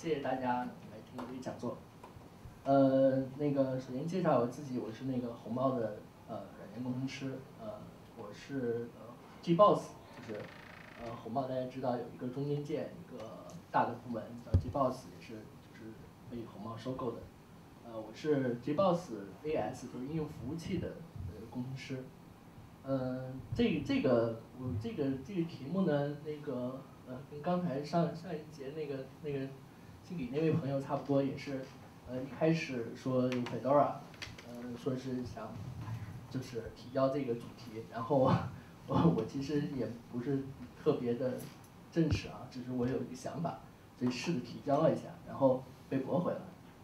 谢谢大家来听这个讲座。呃，那个首先介绍我自己，我是那个红帽的呃软件工程师，呃，我是呃 Gboss，就是呃红帽大家知道有一个中间件一个大的部门叫 Gboss，也是就是被红帽收购的。呃，我是 Gboss AS，就是应用服务器的呃工程师。嗯，这这个我这个这个题目呢，那个呃跟刚才上上一节那个那个姓李那位朋友差不多，也是呃一开始说用 Fedora，呃说是想就是提交这个主题，然后我我其实也不是特别的正式啊，只是我有一个想法，所以试着提交了一下，然后被驳回了。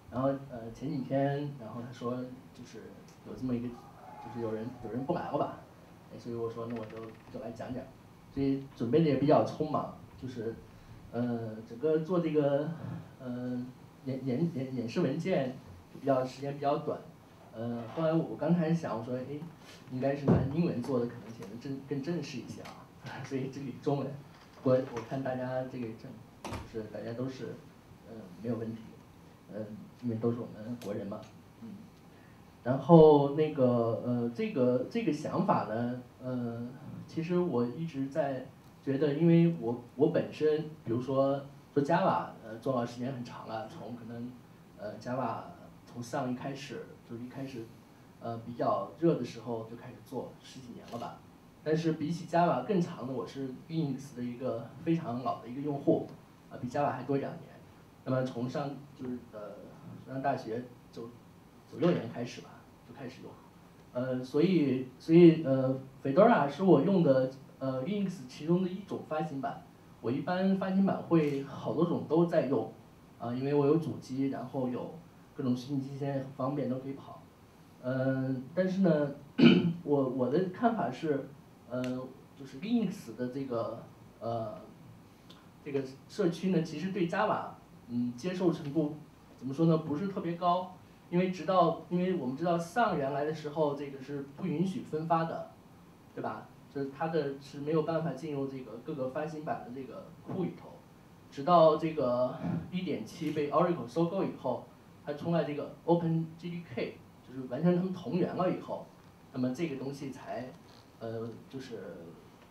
然后呃前几天，然后他说就是有这么一个，就是有人有人不来了吧？所以我说那我就就来讲讲，所以准备的也比较匆忙，就是呃整个做这个呃演演演演示文件比较时间比较短，呃后来我刚开始想我说哎应该是拿英文做的可能显得正更正式一些啊，所以这里中文，我我看大家这个正就是大家都是呃没有问题，嗯因为都是我们国人嘛。嗯然后那个呃，这个这个想法呢，呃，其实我一直在觉得，因为我我本身，比如说做 Java，呃，做了时间很长了，从可能呃 Java 从上一开始就是一开始呃比较热的时候就开始做十几年了吧。但是比起 Java 更长的，我是 Unix 的一个非常老的一个用户，啊，比 Java 还多两年。那么从上就是呃上大学九九六年开始吧。就开始用，呃，所以所以呃，Fedora 是我用的呃 Unix 其中的一种发行版。我一般发行版会好多种都在用，啊，因为我有主机，然后有各种虚拟机，现在很方便都可以跑。嗯，但是呢，我我的看法是，呃，就是 Linux 的这个呃这个社区呢，其实对 Java 嗯接受程度怎么说呢，不是特别高。因为直到，因为我们知道上原来的时候，这个是不允许分发的，对吧？就是它的是没有办法进入这个各个发行版的这个库里头。直到这个 1.7被 Oracle 收购以后，它出来这个 OpenJDK，就是完全他们同源了以后，那么这个东西才，呃，就是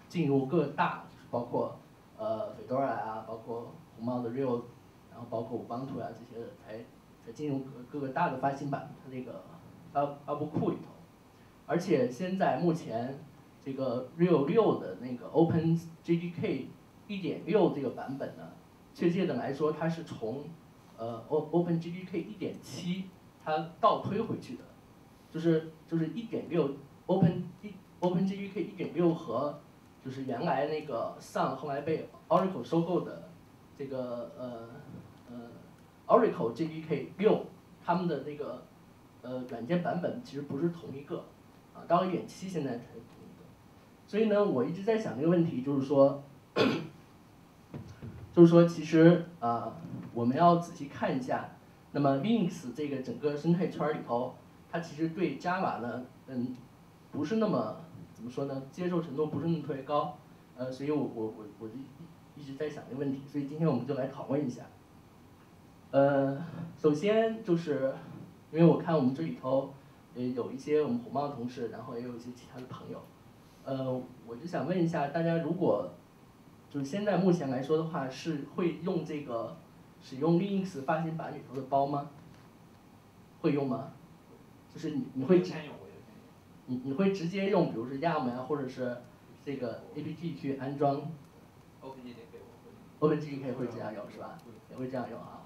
进入各大，包括呃 Fedora 啊，包括红帽的 Real，然后包括 Ubuntu 啊这些的才。才进入各各个大的发行版，它这个发发布库里头，而且现在目前这个 Real 六的那个 Open JDK 一点六这个版本呢，确切的来说，它是从呃 O Open JDK 一点七它倒推回去的，就是就是一点六 Open 一 Open JDK 一点六和就是原来那个 Sun 后来被 Oracle 收购的这个呃呃。Oracle JDK 六，他们的那个呃软件版本其实不是同一个，啊，到一点七现在才，所以呢，我一直在想这个问题，就是说，就是说，其实啊，我们要仔细看一下，那么 Linux 这个整个生态圈里头，它其实对 Java 呢，嗯，不是那么怎么说呢，接受程度不是那么特别高，呃，所以我我我我就一直在想这个问题，所以今天我们就来讨论一下。呃，首先就是，因为我看我们这里头，也有一些我们红帽同事，然后也有一些其他的朋友，呃，我就想问一下大家，如果就是现在目前来说的话，是会用这个使用 Linux 发行版里头的包吗？会用吗？就是你你会你你会直接用，比如说 Yum 啊，或者是这个 apt 去安装？OpenJDK 会这样用是吧？也会这样用啊。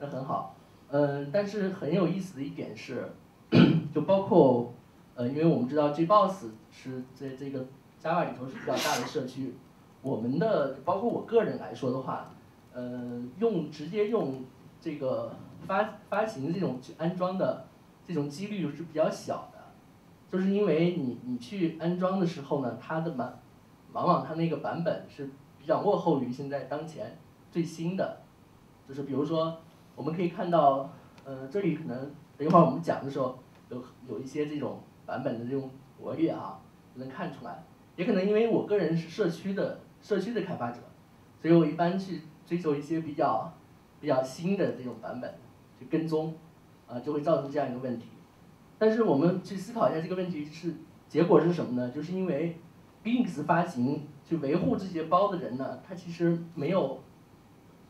那很好，嗯，但是很有意思的一点是，就包括，呃，因为我们知道 Gboss 是在这个 Java 里头是比较大的社区，我们的包括我个人来说的话，呃，用直接用这个发发行这种去安装的这种几率是比较小的，就是因为你你去安装的时候呢，它的版往往它那个版本是比较落后于现在当前最新的，就是比如说。我们可以看到，呃，这里可能等一会儿我们讲的时候，有有一些这种版本的这种活跃啊，能看出来。也可能因为我个人是社区的社区的开发者，所以我一般去追求一些比较比较新的这种版本去跟踪，啊，就会造成这样一个问题。但是我们去思考一下这个问题是结果是什么呢？就是因为 Linux 发行去维护这些包的人呢，他其实没有，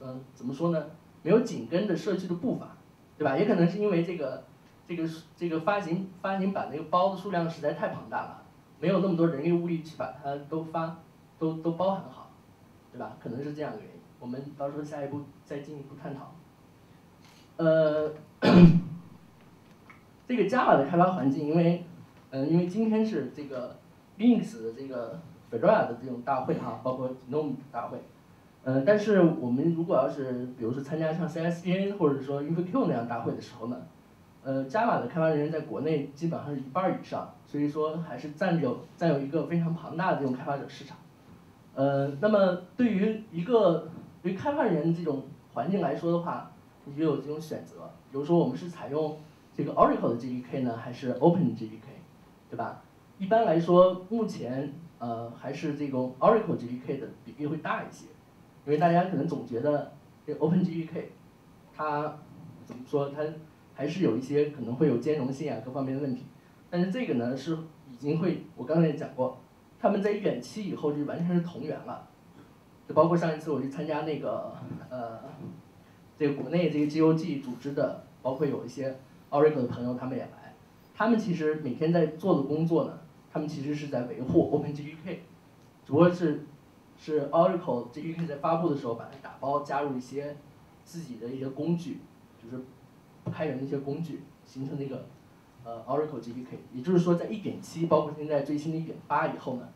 嗯，怎么说呢？没有紧跟着社区的步伐，对吧？也可能是因为这个这个这个发行发行版那个包的数量实在太庞大了，没有那么多人力物力去把它都发都都包含好，对吧？可能是这样的原因。我们到时候下一步再进一步探讨。呃。这个 Java 的开发环境，因为，嗯，因为今天是这个 Linux 的这个 Fedora 的这种大会哈，包括 GNOME 大会，嗯，但是我们如果要是比如说参加像 CSPN 或者说 InfoQ 那样大会的时候呢，呃，Java 的开发人员在国内基本上是一半以上，所以说还是占有占有一个非常庞大的这种开发者市场，呃，那么对于一个对于开发人员这种环境来说的话，你就有这种选择，比如说我们是采用这个 Oracle 的 JDK 呢，还是 Open JDK，对吧？一般来说，目前呃还是这种 Oracle JDK 的比例会大一些，因为大家可能总觉得这 Open JDK 它怎么说，它还是有一些可能会有兼容性啊各方面的问题。但是这个呢是已经会，我刚才也讲过，他们在远期以后就完全是同源了，就包括上一次我去参加那个呃这个国内这个 GOG 组织的，包括有一些。Oracle 的朋友他们也来，他们其实每天在做的工作呢，他们其实是在维护 OpenJDK，只不过是是 Oracle JDK 在发布的时候把它打包加入一些自己的一些工具，就是开源的一些工具，形成那个呃 Oracle JDK。也就是说，在一点七，包括现在最新的一点八以后呢，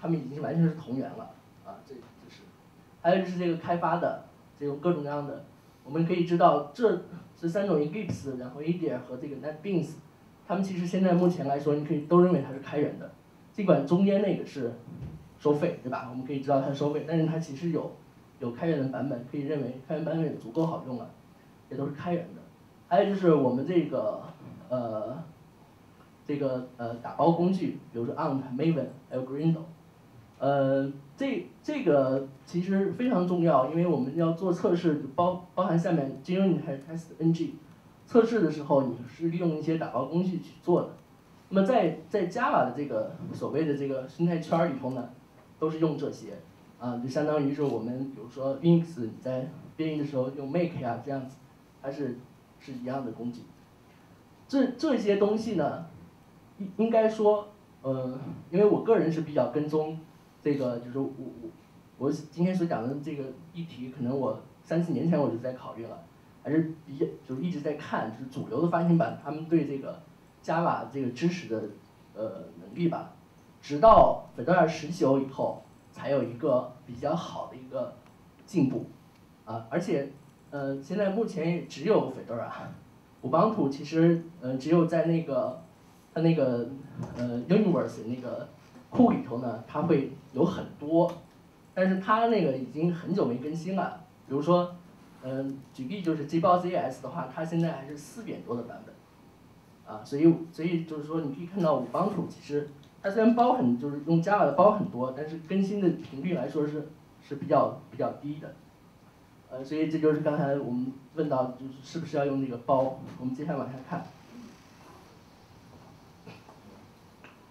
他们已经完全是同源了啊，这就是。还有就是这个开发的这种各种各样的，我们可以知道这。这三种 Eclipse，然后 IDEA 和这个 NetBeans，他们其实现在目前来说，你可以都认为它是开源的，尽管中间那个是收费，对吧？我们可以知道它收费，但是它其实有有开源的版本，可以认为开源版本也足够好用了，也都是开源的。还有就是我们这个呃这个呃打包工具，比如说 Ant、Maven 还有 Gradle。呃，这这个其实非常重要，因为我们要做测试，包包含下面 j u n i t 还是 TestNG，测试的时候你是利用一些打包工具去做的。那么在在 Java 的这个所谓的这个生态圈里头呢，都是用这些，啊，就相当于是我们比如说 Linux 你在编译的时候用 Make 啊这样子，它是是一样的供给。这这些东西呢，应应该说，呃，因为我个人是比较跟踪。这个就是我我我今天所讲的这个议题，可能我三四年前我就在考虑了，还是比较就是一直在看，就是主流的发行版他们对这个 Java 这个知识的呃能力吧，直到 Fedora 十九以后，才有一个比较好的一个进步，啊，而且呃现在目前只有 Fedora，五邦图其实呃只有在那个它那个呃 Universe 那个。库里头呢，它会有很多，但是它那个已经很久没更新了。比如说，嗯，举例就是 JBossJS 的话，它现在还是四点多的版本，啊，所以所以就是说，你可以看到五邦图其实它虽然包很就是用 Java 的包很多，但是更新的频率来说是是比较比较低的，呃，所以这就是刚才我们问到就是是不是要用那个包，我们接下来往下看。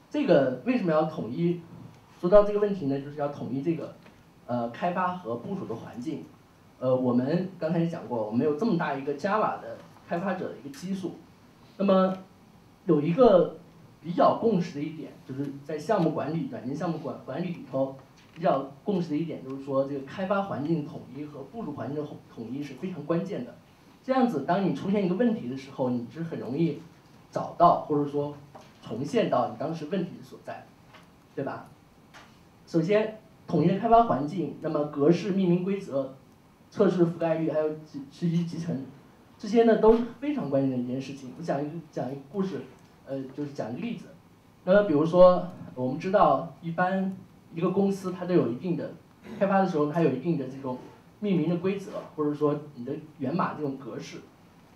这个为什么要统一？说到这个问题呢，就是要统一这个，呃，开发和部署的环境。呃，我们刚才也讲过，我们有这么大一个 Java 的开发者的一个基数。那么有一个比较共识的一点，就是在项目管理、软件项目管管理里头比较共识的一点，就是说这个开发环境统一和部署环境统统一是非常关键的。这样子，当你出现一个问题的时候，你是很容易找到或者说。重现到你当时问题的所在，对吧？首先，统一的开发环境，那么格式、命名规则、测试覆盖率，还有集实际集成，这些呢都是非常关键的一件事情。我讲一个讲一个故事，呃，就是讲一个例子。那么比如说，我们知道，一般一个公司它都有一定的开发的时候，它有一定的这种命名的规则，或者说你的源码这种格式。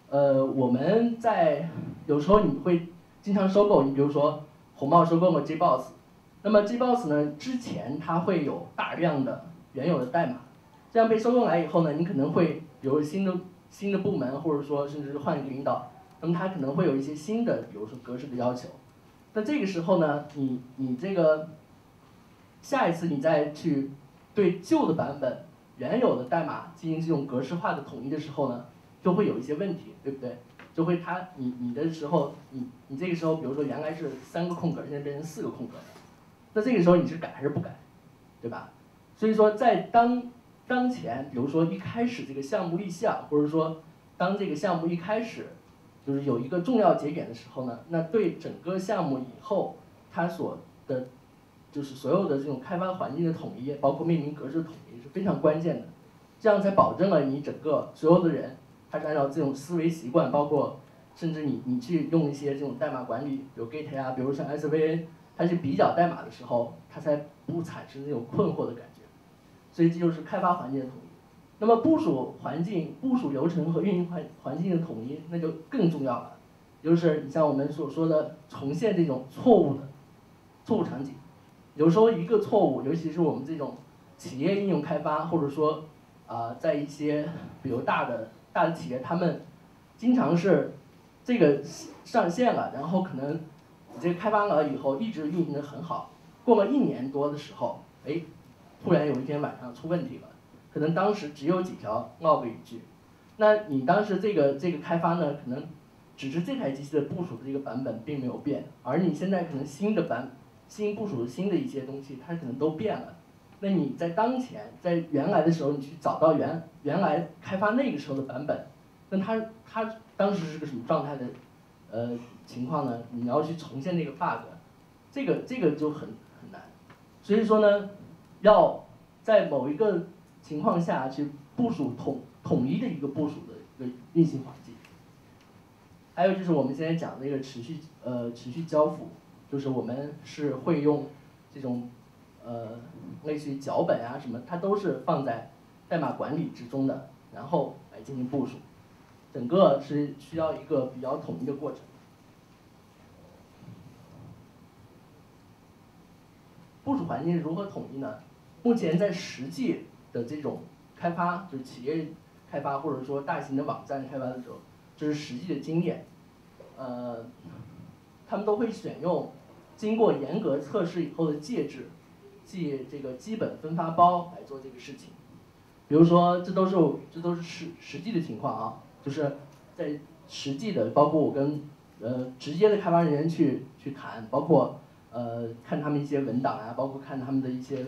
呃，我们在有时候你会。经常收购，你比如说红帽收购了 JBoss，那么 JBoss 呢，之前它会有大量的原有的代码，这样被收购来以后呢，你可能会比如新的新的部门，或者说甚至是换一个领导，那么他可能会有一些新的，比如说格式的要求。那这个时候呢，你你这个下一次你再去对旧的版本原有的代码进行这种格式化的统一的时候呢，就会有一些问题，对不对？就会它你你的时候，你你这个时候，比如说原来是三个空格，现在变成四个空格，那这个时候你是改还是不改，对吧？所以说在当当前，比如说一开始这个项目立项，或者说当这个项目一开始就是有一个重要节点的时候呢，那对整个项目以后它所的，就是所有的这种开发环境的统一，包括命名格式的统一是非常关键的，这样才保证了你整个所有的人。他是按照这种思维习惯，包括甚至你你去用一些这种代码管理，比如 Git 呀，比如像 SVN，它去比较代码的时候，它才不产生那种困惑的感觉。所以这就是开发环境的统一。那么部署环境、部署流程和运营环环境的统一，那就更重要了。就是你像我们所说的重现这种错误的错误场景，有时候一个错误，尤其是我们这种企业应用开发，或者说啊，在一些比如大的。大的企业他们经常是这个上线了，然后可能你这个开发了以后一直运行的很好，过了一年多的时候，哎，突然有一天晚上出问题了，可能当时只有几条 log 语句，那你当时这个这个开发呢，可能只是这台机器的部署的这个版本并没有变，而你现在可能新的版新部署的新的一些东西，它可能都变了。那你在当前，在原来的时候，你去找到原原来开发那个时候的版本，那它它当时是个什么状态的，呃情况呢？你要去重现那个 bug，这个这个就很很难。所以说呢，要在某一个情况下去部署统统一的一个部署的一个运行环境。还有就是我们现在讲那个持续呃持续交付，就是我们是会用这种。呃，类似于脚本啊什么，它都是放在代码管理之中的，然后来进行部署，整个是需要一个比较统一的过程。部署环境如何统一呢？目前在实际的这种开发，就是企业开发或者说大型的网站开发的时候，这是实际的经验。呃，他们都会选用经过严格测试以后的介质。即这个基本分发包来做这个事情，比如说这都是这都是实实际的情况啊，就是在实际的，包括我跟呃直接的开发人员去去谈，包括呃看他们一些文档啊，包括看他们的一些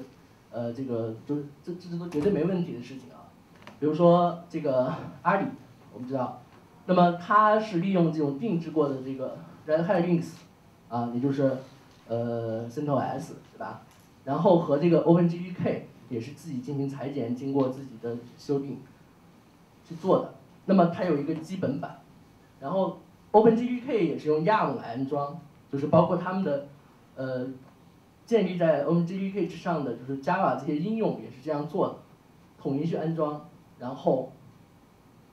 呃这个就是这这这都绝对没问题的事情啊。比如说这个阿里，我们知道，那么它是利用这种定制过的这个 Red Hat Linux 啊，也就是呃 CentOS 对吧？然后和这个 OpenGDK 也是自己进行裁剪，经过自己的修订去做的。那么它有一个基本版，然后 OpenGDK 也是用 YARN 来安装，就是包括他们的呃建立在 OpenGDK 之上的就是 Java 这些应用也是这样做的，统一去安装，然后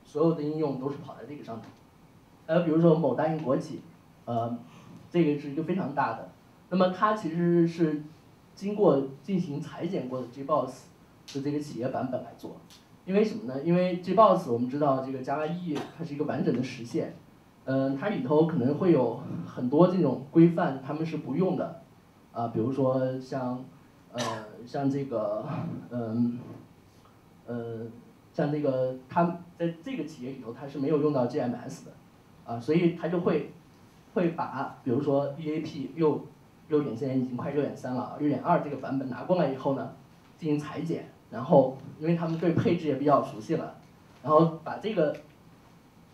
所有的应用都是跑在这个上面。还有比如说某大型国企，呃，这个是一个非常大的，那么它其实是。经过进行裁剪过的 JBoss 的这个企业版本来做，因为什么呢？因为 JBoss 我们知道这个 Java EE 它是一个完整的实现，嗯，它里头可能会有很多这种规范，他们是不用的，啊，比如说像，呃，像这个，嗯，呃，像这个它在这个企业里头它是没有用到 GMS 的，啊，所以它就会会把比如说 EAP 又六点现在已经快六点三了，六点二这个版本拿过来以后呢，进行裁剪，然后因为他们对配置也比较熟悉了，然后把这个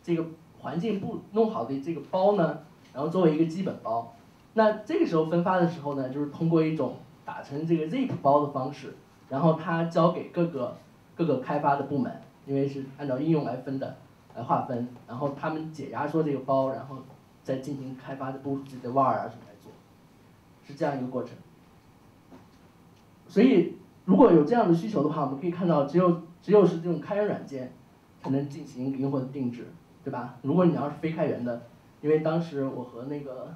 这个环境部弄好的这个包呢，然后作为一个基本包，那这个时候分发的时候呢，就是通过一种打成这个 zip 包的方式，然后它交给各个各个开发的部门，因为是按照应用来分的来划分，然后他们解压缩这个包，然后再进行开发的部署自己的 var 啊什么。是这样一个过程，所以如果有这样的需求的话，我们可以看到，只有只有是这种开源软件才能进行灵活的定制，对吧？如果你要是非开源的，因为当时我和那个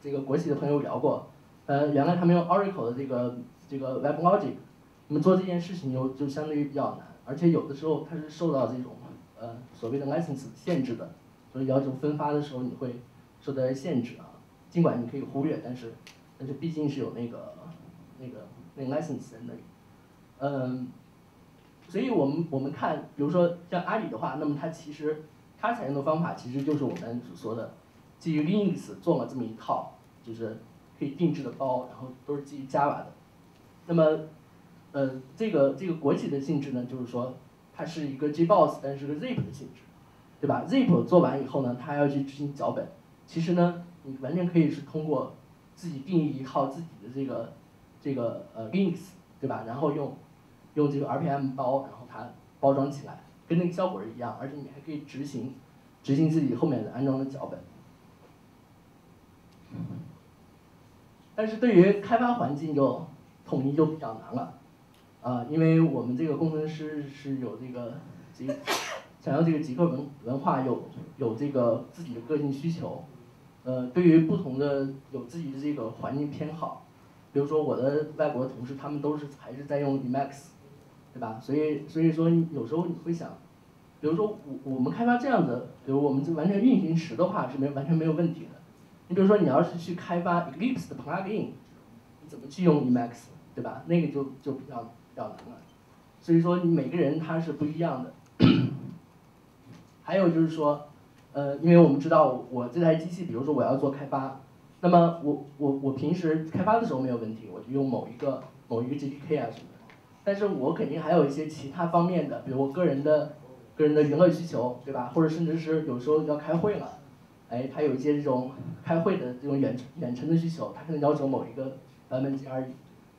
这个国企的朋友聊过，呃，原来他们用 Oracle 的这个这个 WebLogic，那么做这件事情就就相对于比较难，而且有的时候它是受到这种呃所谓的 license 限制的，所以要求分发的时候你会受到限制啊。尽管你可以忽略，但是那就毕竟是有那个那个那个 license 在那里，嗯，所以我们我们看，比如说像阿里的话，那么它其实它采用的方法其实就是我们所说的基于 Linux 做了这么一套，就是可以定制的包，然后都是基于 Java 的。那么呃这个这个国企的性质呢，就是说它是一个 JBoss，但是个 Zip 的性质，对吧？Zip 做完以后呢，它还要去执行脚本，其实呢。你完全可以是通过自己定义一套自己的这个这个呃 Linux，对吧？然后用用这个 RPM 包，然后它包装起来，跟那个效果是一样，而且你还可以执行执行自己后面的安装的脚本。但是对于开发环境就统一就比较难了，啊，因为我们这个工程师是有这个极想要这个极客文文化，有有这个自己的个性需求。呃，对于不同的有自己的这个环境偏好，比如说我的外国同事，他们都是还是在用 Emacs，对吧？所以所以说有时候你会想，比如说我我们开发这样的，比如我们就完全运行时的话是没完全没有问题的。你比如说你要是去开发 Eclipse 的 plugin，你怎么去用 Emacs，对吧？那个就就比较比较难了。所以说你每个人他是不一样的。还有就是说。呃，因为我们知道我这台机器，比如说我要做开发，那么我我我平时开发的时候没有问题，我就用某一个某一个 GPK 啊什么的。但是我肯定还有一些其他方面的，比如我个人的个人的娱乐需求，对吧？或者甚至是有时候要开会了，哎，它有一些这种开会的这种远远程的需求，它可能要求某一个版本 GRE。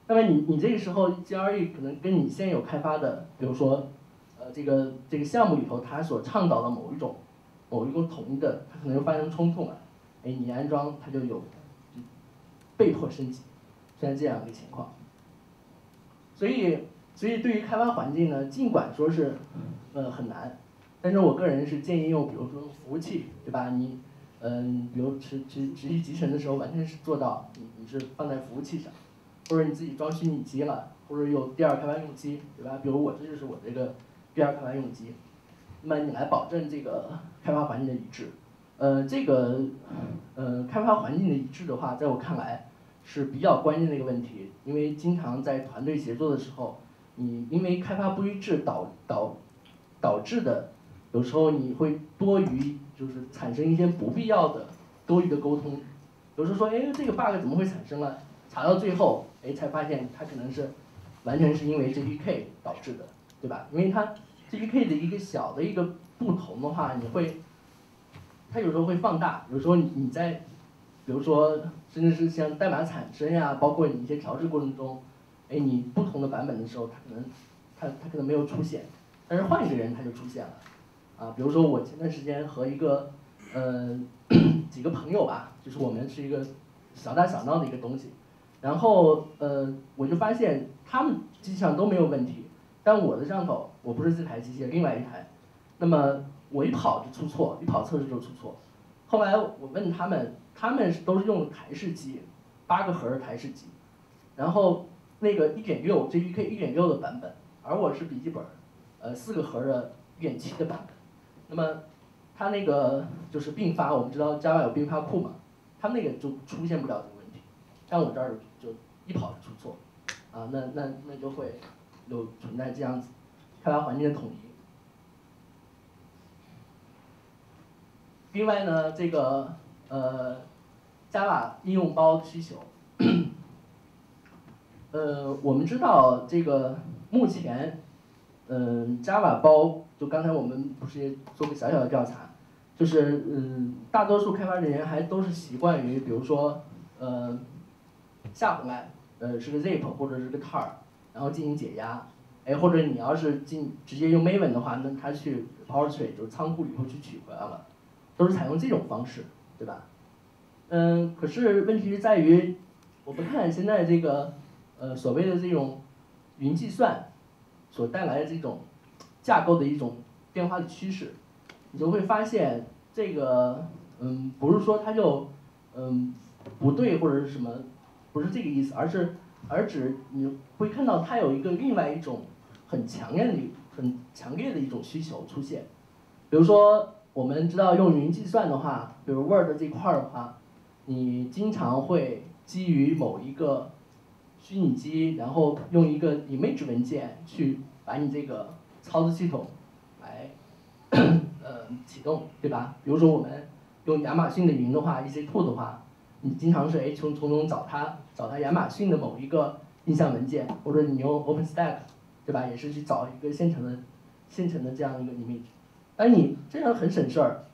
那么你你这个时候 GRE 可能跟你现有开发的，比如说呃这个这个项目里头它所倡导的某一种。某一个统一的，它可能又发生冲突了，哎，你安装它就有被迫升级，现在这样一个情况。所以，所以对于开发环境呢，尽管说是呃很难，但是我个人是建议用，比如说服务器，对吧？你嗯，比如持持持续集成的时候，完全是做到你你是放在服务器上，或者你自己装虚拟机了，或者有第二开发用机，对吧？比如我这就是我这个第二开发用机。那么你来保证这个开发环境的一致，呃，这个呃开发环境的一致的话，在我看来是比较关键的一个问题，因为经常在团队协作的时候，你因为开发不一致导导导致的，有时候你会多余就是产生一些不必要的多余的沟通，有时候说哎这个 bug 怎么会产生了，查到最后哎才发现它可能是完全是因为 JDK 导致的，对吧？因为它。GPK 的一个小的一个不同的话，你会，它有时候会放大，有时候你你在，比如说，甚至是像代码产生呀，包括你一些调试过程中，哎，你不同的版本的时候，它可能，它它可能没有出现，但是换一个人他就出现了，啊，比如说我前段时间和一个，呃，几个朋友吧，就是我们是一个小打小闹的一个东西，然后呃，我就发现他们机器上都没有问题。但我的上头，我不是这台机器，另外一台，那么我一跑就出错，一跑测试就出错。后来我问他们，他们都是用台式机，八个核的台式机，然后那个一点六 JPK 一点六的版本，而我是笔记本，呃四个核的一点七的版本。那么它那个就是并发，我们知道 Java 有并发库嘛，他们那个就出现不了这个问题，但我这儿就一跑就出错，啊那那那就会。有存在这样子开发环境的统一。另外呢，这个呃，Java 应用包需求，呃，我们知道这个目前，嗯，Java 包就刚才我们不是也做个小小的调查，就是嗯，大多数开发人员还都是习惯于，比如说呃，下回来呃是个 Zip 或者是个 Tar。然后进行解压，哎，或者你要是进直接用 Maven 的话，那他去 PowerShell 就仓库里头去取回来了，都是采用这种方式，对吧？嗯，可是问题是在于，我们看现在这个呃所谓的这种云计算所带来的这种架构的一种变化的趋势，你就会发现这个嗯不是说它就嗯不对或者是什么，不是这个意思，而是。而只你会看到它有一个另外一种很强烈的、很强烈的一种需求出现，比如说我们知道用云计算的话，比如 Word 这块儿的话，你经常会基于某一个虚拟机，然后用一个 image 文件去把你这个操作系统来呃启动，对吧？比如说我们用亚马逊的云的话，EC2 的话，你经常是哎从从中找它找它亚马逊的某一个印象文件，或者你用 OpenStack，对吧？也是去找一个现成的现成的这样一个 image。但你这样很省事儿，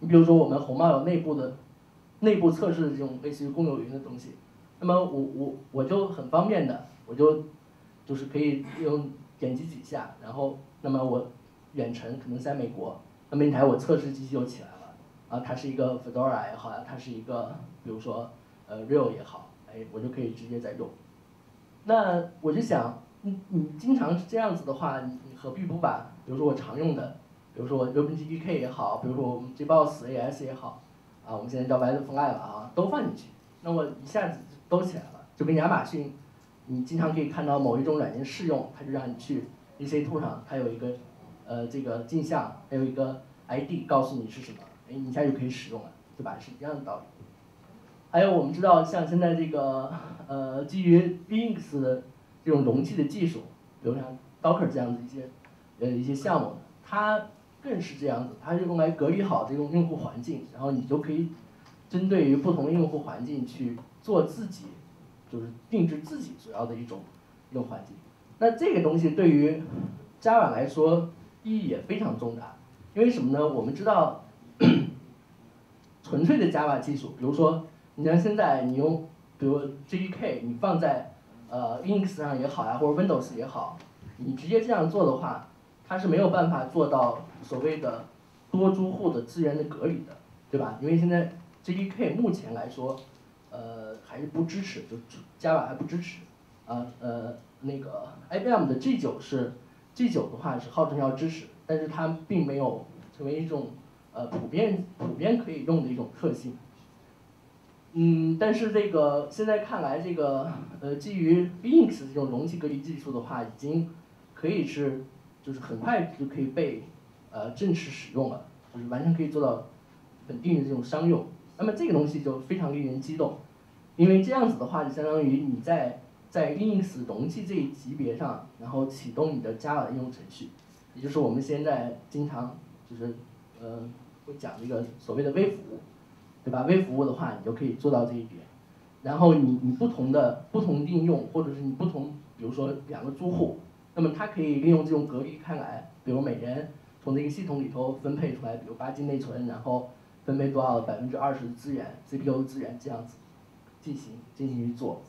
你 比如说我们红帽有内部的内部测试这种类似于公有云的东西，那么我我我就很方便的，我就就是可以用点击几下，然后那么我远程可能在美国，那么一台我测试机器就起来了，啊，它是一个 Fedora 也好呀，它是一个比如说呃 Real 也好，哎，我就可以直接在用。那我就想，你你经常是这样子的话，你何必不把比如说我常用的。比如说 OpenJDK 也好，比如说我们 JBoss AS 也好，啊，我们现在叫 WildFly 了啊，都放进去，那么一下子都起来了，就跟亚马逊，你经常可以看到某一种软件试用，它就让你去 EC2 上，它有一个呃这个镜像，还有一个 ID 告诉你是什么，哎，你一下就可以使用了，对吧？是一样的道理。还有我们知道，像现在这个呃基于 Linux 这种容器的技术，比如像 Docker 这样的一些呃一些项目，它更是这样子，它是用来隔离好这种用户环境，然后你就可以针对于不同的用户环境去做自己，就是定制自己主要的一种用环境。那这个东西对于 Java 来说意义也非常重大，因为什么呢？我们知道，纯粹的 Java 技术，比如说你像现在你用，比如 JDK，你放在呃 Linux 上也好呀，或者 Windows 也好，你直接这样做的话。它是没有办法做到所谓的多租户的资源的隔离的，对吧？因为现在 JDK 目前来说，呃，还是不支持，就 Java 还不支持。啊呃，那个 IBM 的 G9 是 G9 的话是号称要支持，但是它并没有成为一种呃普遍普遍可以用的一种特性。嗯，但是这个现在看来，这个呃基于 Linux 这种容器隔离技术的话，已经可以是。就是很快就可以被呃正式使用了，就是完全可以做到稳定的这种商用。那么这个东西就非常令人激动，因为这样子的话就相当于你在在 Linux 容器这一级别上，然后启动你的 Java 应用程序，也就是我们现在经常就是呃会讲这个所谓的微服务，对吧？微服务的话你就可以做到这一点。然后你你不同的不同应用，或者是你不同，比如说两个租户。那么它可以利用这种隔离开来，比如每人从这个系统里头分配出来，比如八 G 内存，然后分配多少百分之二十的资源，CPU 资源这样子进行进行去做。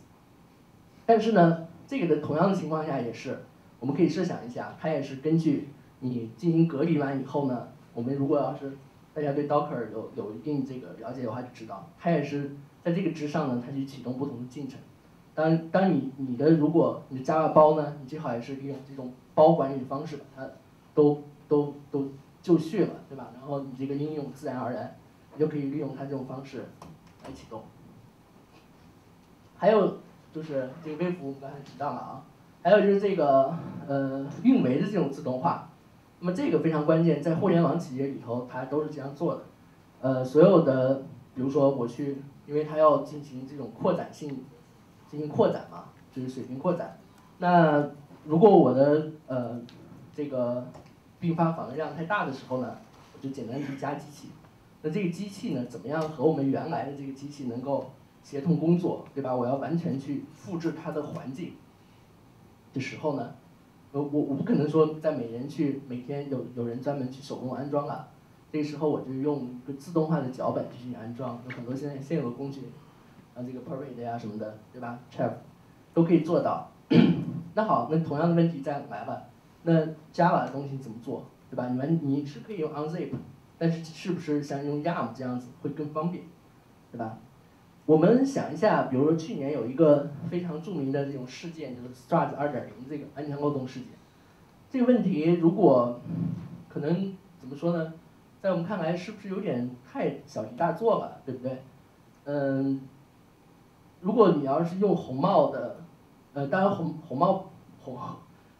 但是呢，这个的同样的情况下也是，我们可以设想一下，它也是根据你进行隔离完以后呢，我们如果要是大家对 Docker 有有一定这个了解的话，就知道它也是在这个之上呢，它去启动不同的进程。当当你你的如果你的 Java 包呢，你最好也是利用这种包管理的方式把它都都都就绪了，对吧？然后你这个应用自然而然，你就可以利用它这种方式来启动。还有就是这个微服务刚才提到了啊，还有就是这个呃运维的这种自动化，那么这个非常关键，在互联网企业里头它都是这样做的，呃所有的比如说我去，因为它要进行这种扩展性。进行扩展嘛，就是水平扩展。那如果我的呃这个并发访问量太大的时候呢，我就简单去加机器。那这个机器呢，怎么样和我们原来的这个机器能够协同工作，对吧？我要完全去复制它的环境的时候呢，呃，我我不可能说在每人去每天有有人专门去手工安装啊。这个时候我就用一个自动化的脚本进行安装，有很多现在现有的工具。像这个 Parade 呀什么的，对吧？Chef 都可以做到。那好，那同样的问题再来吧。那 Java 的东西怎么做，对吧？你们你是可以用 Unzip，但是是不是像用 Yum 这样子会更方便，对吧？我们想一下，比如说去年有一个非常著名的这种事件，就是 Struts 2.0这个安全漏洞事件。这个问题如果可能怎么说呢？在我们看来，是不是有点太小题大做了，对不对？嗯。如果你要是用红帽的，呃，当然红红帽红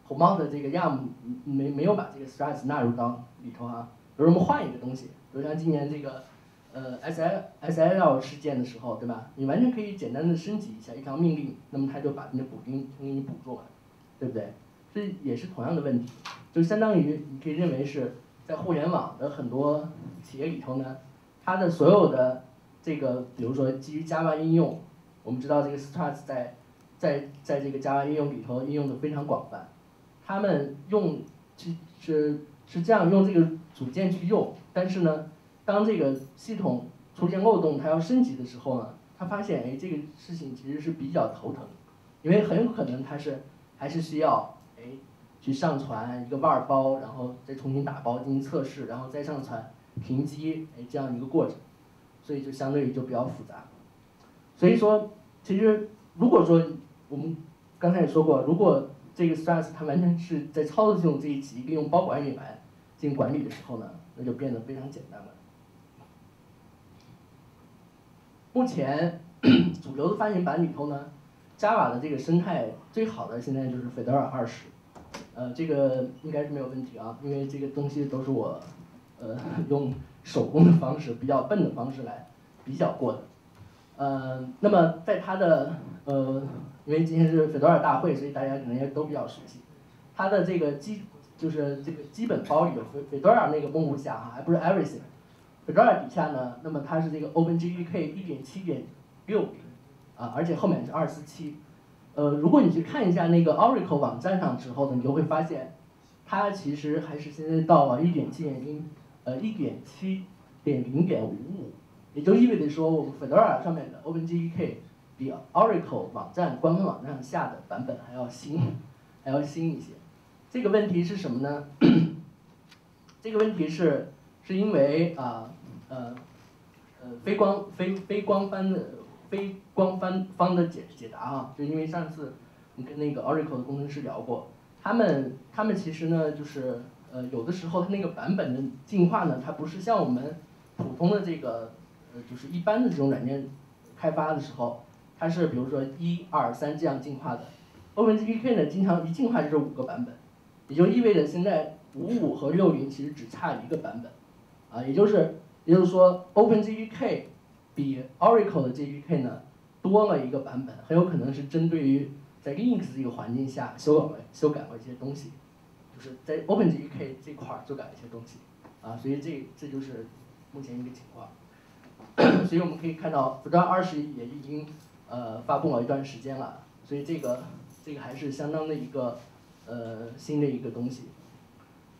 红帽的这个 YAM 没没有把这个 Struts 纳入到里头啊，比如我们换一个东西，比如像今年这个呃 S I S I L 事件的时候，对吧？你完全可以简单的升级一下一条命令，那么它就把你的补丁给你补做完，对不对？这也是同样的问题，就相当于你可以认为是在互联网的很多企业里头呢，它的所有的这个，比如说基于 Java 应用，我们知道这个 Struts 在在在这个 Java 应用里头应用的非常广泛，他们用是是是这样用这个组件去用，但是呢，当这个系统出现漏洞，它要升级的时候呢，他发现哎这个事情其实是比较头疼，因为很有可能它是还是需要。哎，去上传一个 var 包，然后再重新打包进行测试，然后再上传停机，哎，这样一个过程，所以就相对于就比较复杂。所以说，其实如果说我们刚才也说过，如果这个 SARS 它完全是在操作系统这一级利用包管理来进行管理的时候呢，那就变得非常简单了。目前 主流的发行版里头呢。Java 的这个生态最好的现在就是 Fedora 二十，呃，这个应该是没有问题啊，因为这个东西都是我，呃，用手工的方式，比较笨的方式来比较过的，呃，那么在它的呃，因为今天是 Fedora 大会，所以大家可能也都比较熟悉，它的这个基就是这个基本包里的 Fedora 那个目录下啊，还不是 Everything Everything，Fedora 底下呢，那么它是这个 OpenJDK 一点七点六。啊，而且后面是二四七，呃，如果你去看一下那个 Oracle 网站上之后呢，你就会发现，它其实还是现在到了一点七点零，呃，一点七点零点五五，也就意味着说，我们 Fedora 上面的 OpenJDK 比 Oracle 网站官方网站上下的版本还要新，还要新一些。这个问题是什么呢？这个问题是是因为啊，呃，呃，呃非官非非官方的。非官方方的解解答啊，就因为上次你跟那个 Oracle 的工程师聊过，他们他们其实呢，就是呃有的时候它那个版本的进化呢，它不是像我们普通的这个呃就是一般的这种软件开发的时候，它是比如说一二三这样进化的，OpenJDK 呢经常一进化就是五个版本，也就意味着现在五五和六零其实只差一个版本，啊，也就是也就是说 OpenJDK。比 Oracle 的 JDK 呢多了一个版本，很有可能是针对于在 Linux 这个环境下修改了修改了一些东西，就是在 OpenJDK 这块儿修改了一些东西，啊，所以这这就是目前一个情况。所以我们可以看到 f e d o r 二十也已经呃发布了一段时间了，所以这个这个还是相当的一个呃新的一个东西。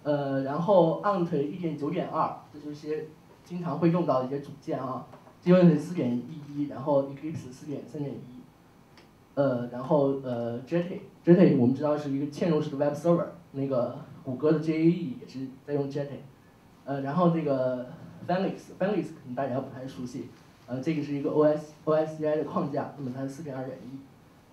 呃，然后 Ant 一点九点二，这就是一些经常会用到一些组件啊。基本是四点一一，然后 Eclipse 四点三点一，呃，然后呃 Jetty，Jetty 我们知道是一个嵌入式的 Web Server，那个谷歌的 JAE 也是在用 Jetty，呃，然后这个 f e n i x f e n i x 可能大家不太熟悉，呃，这个是一个 OS OSCI 的框架，那么它是四点二点一，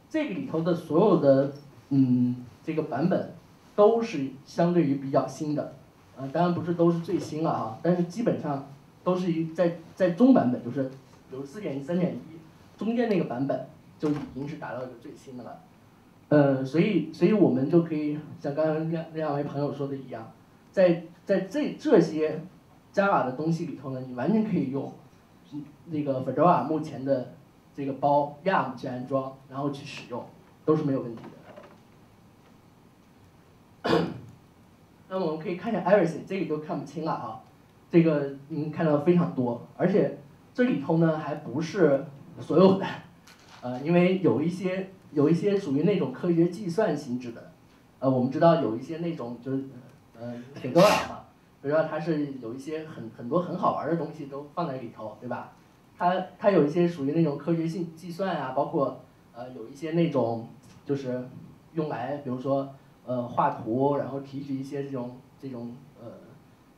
这个里头的所有的嗯这个版本都是相对于比较新的，呃，当然不是都是最新了哈，但是基本上。都是一在在中版本，就是比如四点一、三点一，中间那个版本就已经是达到一个最新的了。呃，所以所以我们就可以像刚刚那两位朋友说的一样，在在这这些 Java 的东西里头呢，你完全可以用那个 Fedora 目前的这个包 YAM 去安装，然后去使用，都是没有问题的。那么我们可以看一下 Everything，这个就看不清了啊。这个您看到非常多，而且这里头呢还不是所有的，呃，因为有一些有一些属于那种科学计算性质的，呃，我们知道有一些那种就是，呃，很多啊嘛，比如说它是有一些很很多很好玩的东西都放在里头，对吧？它它有一些属于那种科学性计算啊，包括呃有一些那种就是用来比如说呃画图，然后提取一些这种这种。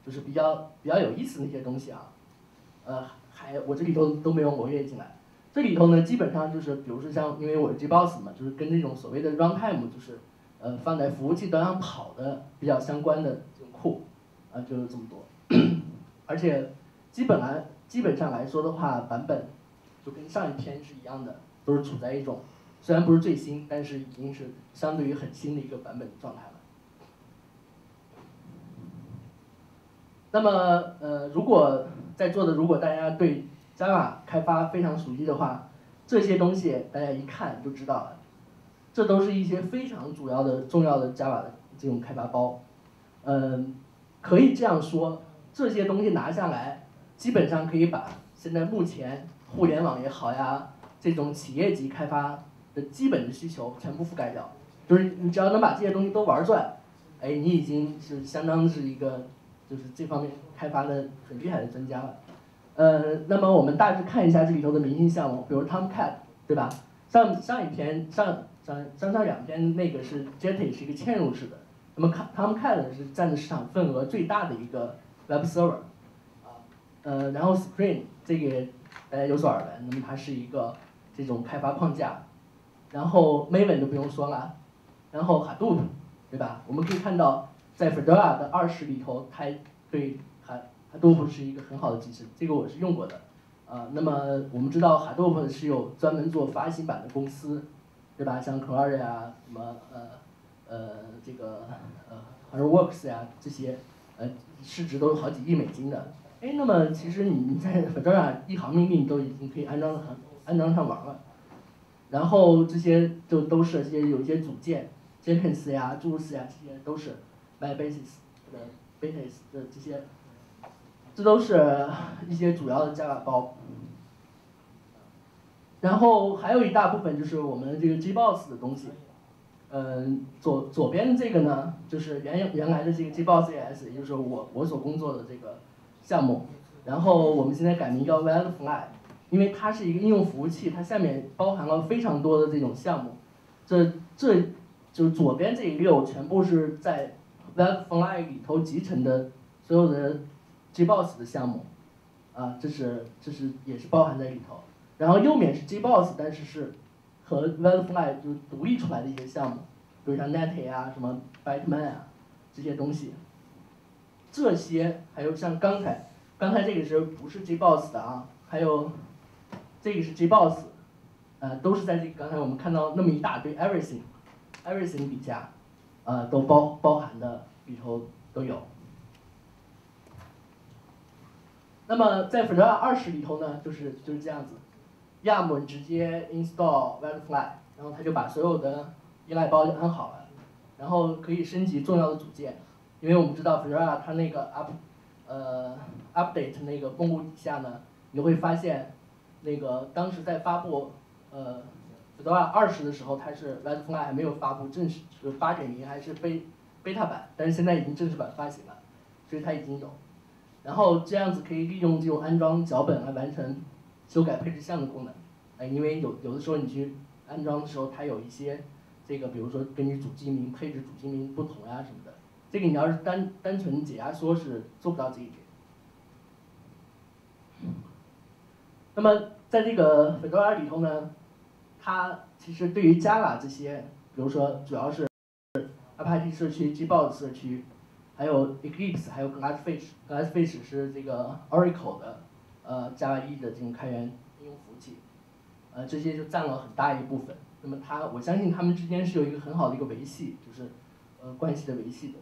就是比较比较有意思的一些东西啊，呃，还我这里头都没有活跃进来。这里头呢，基本上就是比如说像，因为我是 JBoss 嘛，就是跟这种所谓的 runtime，就是呃放在服务器端上跑的比较相关的这种库，啊，就是这么多。而且基本来基本上来说的话，版本就跟上一篇是一样的，都是处在一种虽然不是最新，但是已经是相对于很新的一个版本状态了。那么呃，如果在座的如果大家对 Java 开发非常熟悉的话，这些东西大家一看就知道了，这都是一些非常主要的重要的 Java 的这种开发包。嗯，可以这样说，这些东西拿下来，基本上可以把现在目前互联网也好呀，这种企业级开发的基本的需求全部覆盖掉。就是你只要能把这些东西都玩转，哎，你已经是相当是一个，就是这方面开发的很厉害的专家了。呃，那么我们大致看一下这里头的明星项目，比如 Tomcat，对吧？上上一篇上上上上两篇那个是 Jetty 是一个嵌入式的。那么，Tomcat 是占的市场份额最大的一个 Web Server，啊，呃，然后 Spring 这个大家有所耳闻，那么它是一个这种开发框架，然后 Maven 就不用说了，然后 Hadoop，对吧？我们可以看到在 Fedora 的二十里头，它对 Hadoop 是一个很好的机制，这个我是用过的，啊，那么我们知道 Hadoop 是有专门做发行版的公司，对吧？像 c l a r i 啊，什么呃。呃，这个呃 h a r d Works 呀，这些呃市值都有好几亿美金的。哎，那么其实你在 Fedora 一行命令都已经可以安装很安装上玩了。然后这些就都是这些有一些组件，Jenkins 呀、Juice 呀，这些都是 MyBasis 的 Basis 的这些，这都是一些主要的 Java 包。然后还有一大部分就是我们这个 Gboss 的东西。嗯，左左边的这个呢，就是原原来的这个 GBoss ES，也就是我我所工作的这个项目。然后我们现在改名叫 Wildfly，因为它是一个应用服务器，它下面包含了非常多的这种项目。这这就是左边这一溜全部是在 Web f l y 里头集成的所有的 JBoss 的项目，啊，这是这是也是包含在里头。然后右面是 JBoss，但是是。和 Web f l y 就独立出来的一些项目，比如像 Netty 啊、什么 Batman 啊这些东西，这些还有像刚才，刚才这个是不是 JBoss 的啊？还有这个是 JBoss，呃，都是在这个刚才我们看到那么一大堆 Everything，Everything 底下，呃，都包包含的里头都有。那么在 Fedora 二十里头呢，就是就是这样子。要么直接 install Wildfly，然后它就把所有的依赖包就安好了，然后可以升级重要的组件，因为我们知道 Fedora 它那个 up，呃 update 那个公布底下呢，你会发现，那个当时在发布呃 Fedora 二十的时候，它是 Wildfly 还没有发布正式，就是八点零还是 beta 版，但是现在已经正式版发行了，所以它已经有，然后这样子可以利用这种安装脚本来完成。修改配置项的功能，哎，因为有有的时候你去安装的时候，它有一些这个，比如说根据主机名配置主机名不同呀什么的，这个你要是单单纯解压缩是做不到这一点。那么在这个 Fedora 里头呢，它其实对于 Java 这些，比如说主要是 Apache 社区、JBoss 社区，还有 Eclipse，还有 Glassfish，Glassfish 是这个 Oracle 的。呃 Java E 的这种开源应用服务器，呃，这些就占了很大一部分。那么它，我相信他们之间是有一个很好的一个维系，就是呃关系的维系的。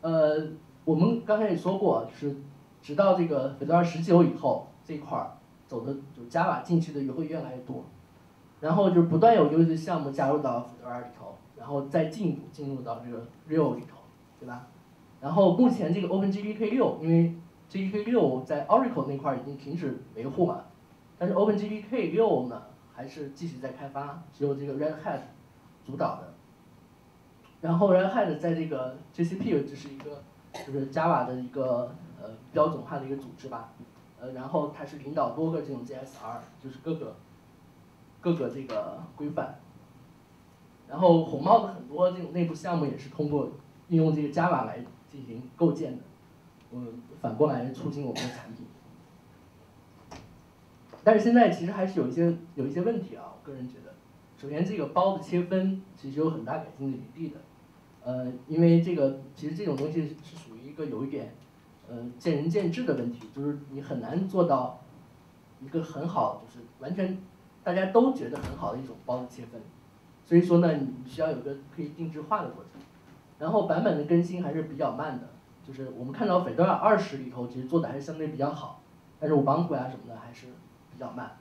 呃，我们刚才也说过，就是直到这个 Fedora 十九以后，这块儿走的就 Java 进去的也会越来越多，然后就是不断有优秀项目加入到 Fedora 里头，然后再进一步进入到这个 Real 里头，对吧？然后目前这个 OpenGPK 六，因为 GPK 六在 Oracle 那块已经停止维护了，但是 OpenGPK 六呢还是继续在开发，是由这个 Red Hat 主导的。然后 Red Hat 在这个 GCP 这是一个就是 Java 的一个呃标准化的一个组织吧，然后它是领导多个这种 JSR，就是各个各个这个规范。然后红帽的很多这种内部项目也是通过运用这个 Java 来进行构建的。嗯，反过来促进我们的产品，但是现在其实还是有一些有一些问题啊。我个人觉得，首先这个包的切分其实有很大改进的余地的，呃，因为这个其实这种东西是属于一个有一点，呃，见仁见智的问题，就是你很难做到一个很好，就是完全大家都觉得很好的一种包的切分，所以说呢，你需要有个可以定制化的过程，然后版本的更新还是比较慢的。就是我们看到 Fedora 二十里头其实做的还是相对比较好，但是 Ubuntu 啊什么的还是比较慢。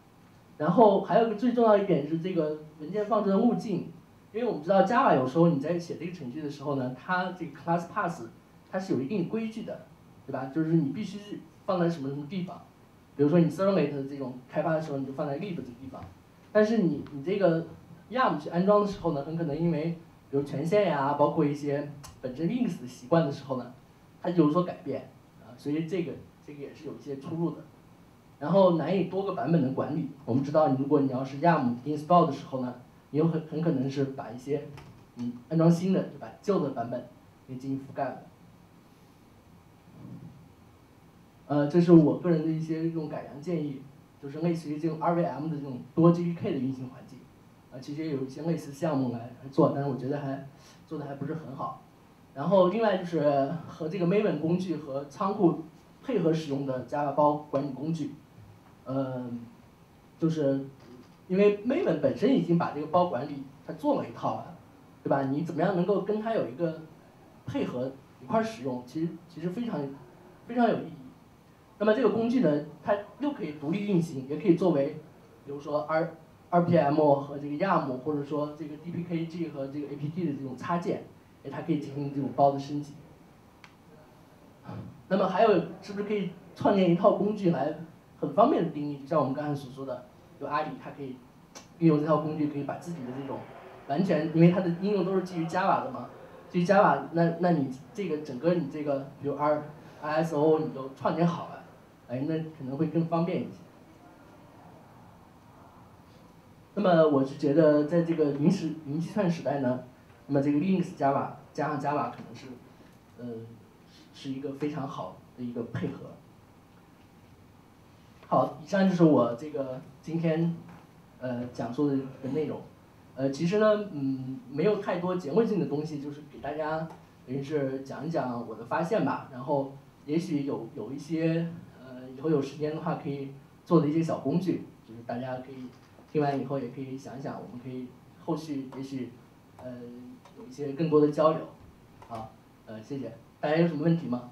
然后还有个最重要一点是这个文件放置的路径，因为我们知道 Java 有时候你在写这个程序的时候呢，它这个 class path 它是有一定规矩的，对吧？就是你必须放在什么什么地方，比如说你 Servlet 这种开发的时候，你就放在 lib 这个地方。但是你你这个 YAM 去安装的时候呢，很可能因为比如权限呀，包括一些本身 Linux 的习惯的时候呢，它就有所改变啊，所以这个这个也是有一些出入的。然后难以多个版本的管理，我们知道，如果你要是 YAM install 的时候呢，你有很很可能是把一些嗯安装新的，就把旧的版本给进行覆盖了。呃，这是我个人的一些这种改良建议，就是类似于这种 RVM 的这种多 GPK 的运行环境，啊，其实也有一些类似项目来来做，但是我觉得还做的还不是很好。然后另外就是和这个 Maven 工具和仓库配合使用的 Java 包管理工具。嗯，就是因为 Maven 本身已经把这个包管理它做了一套了，对吧？你怎么样能够跟它有一个配合一块使用，其实其实非常非常有意义。那么这个工具呢，它又可以独立运行，也可以作为，比如说 R RPM 和这个 YAM，或者说这个 DPKG 和这个 APT 的这种插件，哎，它可以进行这种包的升级。那么还有，是不是可以创建一套工具来？很方便的定义，就像我们刚才所说的，就阿里它可以运用这套工具，可以把自己的这种完全，因为它的应用都是基于 Java 的嘛，基于 Java，那那你这个整个你这个，比如 R ISO 你都创建好，哎，那可能会更方便一些。那么我是觉得，在这个云时云计算时代呢，那么这个 Linux Java 加上 Java 可能是，呃，是一个非常好的一个配合。好，以上就是我这个今天呃讲述的的内容。呃，其实呢，嗯，没有太多结论性的东西，就是给大家等于是讲一讲我的发现吧。然后，也许有有一些以后有时间的话可以做的一些小工具，就是大家可以听完以后也可以想想，我们可以后续也许呃有一些更多的交流。好，呃，谢谢。大家有什么问题吗？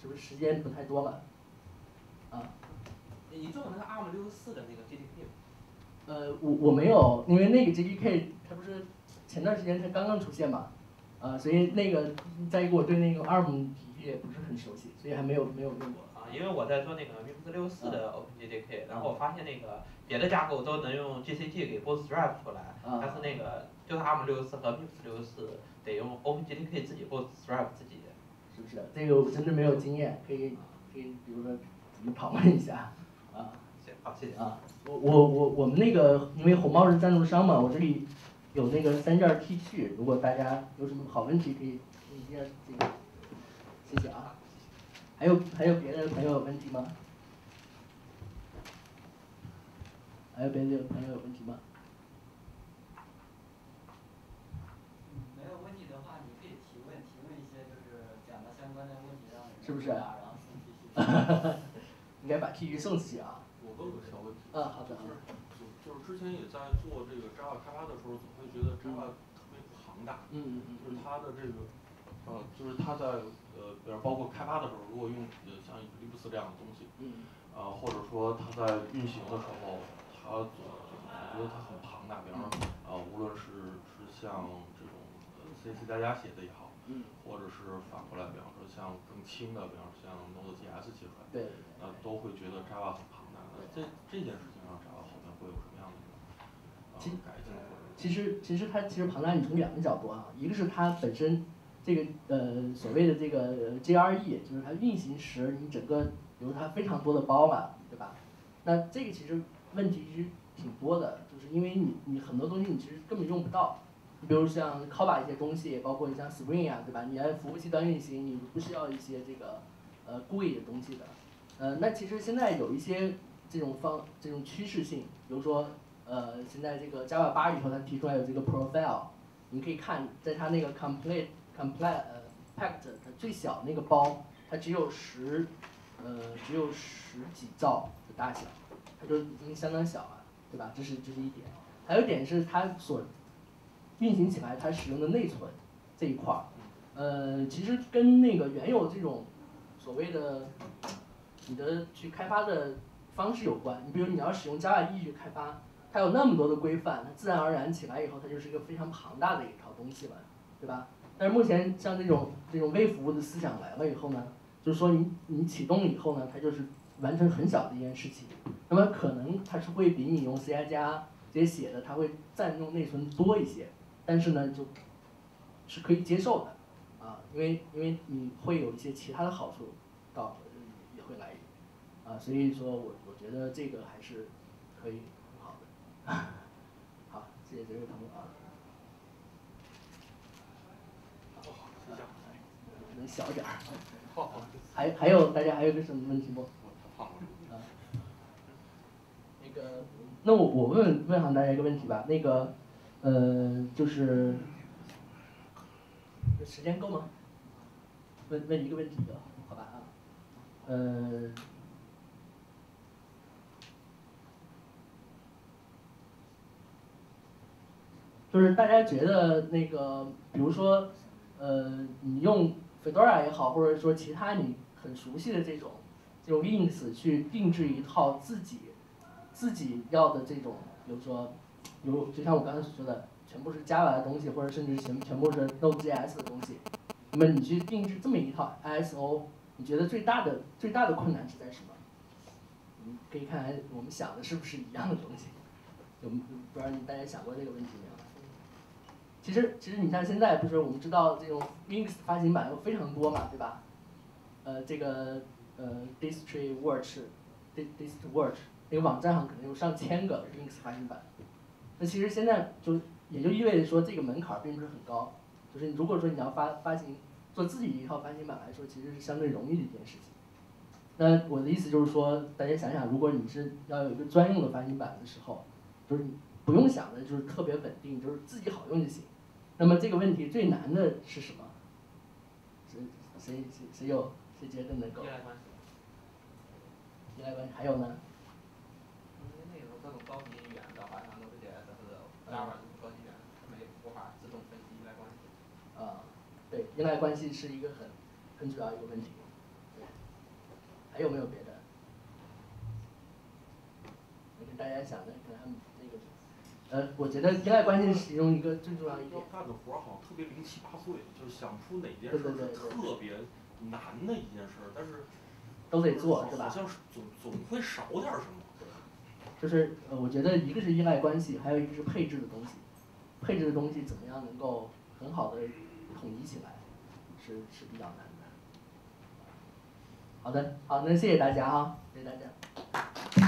是不是时间不太多了？啊，你做过那个 ARM 六十四的那个 JDK 吗？呃，我我没有，因为那个 GDK 它不是前段时间才刚刚出现嘛，呃，所以那个再一个我对那个 ARM 也不是很熟悉，所以还没有没有用过。啊，因为我在做那个 Windows 六四的 OpenJDK，然后我发现那个别的架构都能用 GCG 给 Bootstrap 出来，但是那个就是 ARM 六四和 Windows 六四得用 OpenJDK 自己 Bootstrap 自己。是不是？这个我真的没有经验，可以可以比如说。你讨论一下，啊，行，好，谢谢啊。我我我我们那个，因为红包是赞助商嘛，我这里有那个三件 T 恤，如果大家有什么好问题，可以问一下这个，谢谢啊。还有还有别的朋友有问题吗？还有别的朋友有问题吗？没有问题的话，你可以提问，提问一些就是讲的相关的问题，让是不是？然后送 T 恤。应该把 T 恤送出去啊！我问个小问题。嗯，好的。就是就就是之前也在做这个 Java 开发的时候，总会觉得 Java 特别庞大。嗯嗯嗯。就是它的这个，呃，就是它在呃，比如包括开发的时候，如果用呃像 Libs 这样的东西，嗯。啊，或者说它在运行的时候，它总我觉得它很庞大。比方说，啊，无论是是像这种呃 C C 加加写的也好，嗯。或者是反过来，比方说像更轻的，比方说像 Node.js 写出来。对。那都会觉得 Java 很庞大。那这这件事情上，Java 后面会有什么样的一个改进？其实其实它其实庞大，你从两个角度啊，一个是它本身这个呃所谓的这个 JRE，就是它运行时你整个，比如它非常多的包嘛，对吧？那这个其实问题其实挺多的，就是因为你你很多东西你其实根本用不到。你比如像 c o b a 一些东西，包括你像 Spring 啊，对吧？你按服务器端运行，你不需要一些这个呃 GUI 的东西的。呃，那其实现在有一些这种方这种趋势性，比如说，呃，现在这个 Java 八里头它提出来有这个 profile，你可以看在它那个 complete complete 呃 packed 它最小那个包，它只有十，呃，只有十几兆的大小，它就已经相当小了，对吧？这是这是一点。还有一点是它所运行起来它使用的内存这一块儿，呃，其实跟那个原有这种所谓的你的去开发的方式有关。你比如你要使用 Java EE 去开发，它有那么多的规范，它自然而然起来以后，它就是一个非常庞大的一套东西了，对吧？但是目前像这种这种微服务的思想来了以后呢，就是说你你启动以后呢，它就是完成很小的一件事情，那么可能它是会比你用 C 加加直接写的，它会占用内存多一些，但是呢，就是可以接受的。啊因为因为你会有一些其他的好处，到也会来，啊，所以说我我觉得这个还是可以很好的，好，谢谢这位朋友啊。能小点儿。还还有大家还有个什么问题不？啊。那个，那我我问问下大家一个问题吧，那个，呃，就是，时间够吗？问问一个问题就，好吧啊，呃，就是大家觉得那个，比如说，呃，你用 Fedora 也好，或者说其他你很熟悉的这种这种 Ins 去定制一套自己自己要的这种，比如说，比如就像我刚才所说的，全部是 Java 的东西，或者甚至全全部是 Node.js 的东西。那么你去定制这么一套 ISO，你觉得最大的最大的困难是在什么？可以看看我们想的是不是一样的东西？有不知道你大家想过这个问题没？其实其实你像现在不是我们知道这种 Linux 发行版有非常多嘛，对吧？呃，这个呃 DistWatch，DistWatch 那个网站上可能有上千个 Linux 发行版。那其实现在就也就意味着说这个门槛并不是很高。就是如果说你要发发行做自己一套发行版来说，其实是相对容易的一件事情。那我的意思就是说，大家想想，如果你是要有一个专用的发行版的时候，就是不用想的，就是特别稳定，就是自己好用就行。那么这个问题最难的是什么？谁谁谁谁有谁觉得能够？依赖关系。依赖关系还有呢？因为那个各种高级语言的话，像 Node.js 或者 Java。对，依赖关系是一个很很主要一个问题。还有没有别的？我跟大家想的可能那个，呃，我觉得依赖关系是其中一个最重要一点。干的活儿好像特别零七八碎，就是想出哪件事是特别难的一件事，但是都得做是吧？好像是总总会少点什么。就是呃，我觉得一个是依赖关系，还有一个是配置的东西。配置的东西怎么样能够很好的？统一起来是是比较难的。好的，好，那谢谢大家啊，谢谢大家。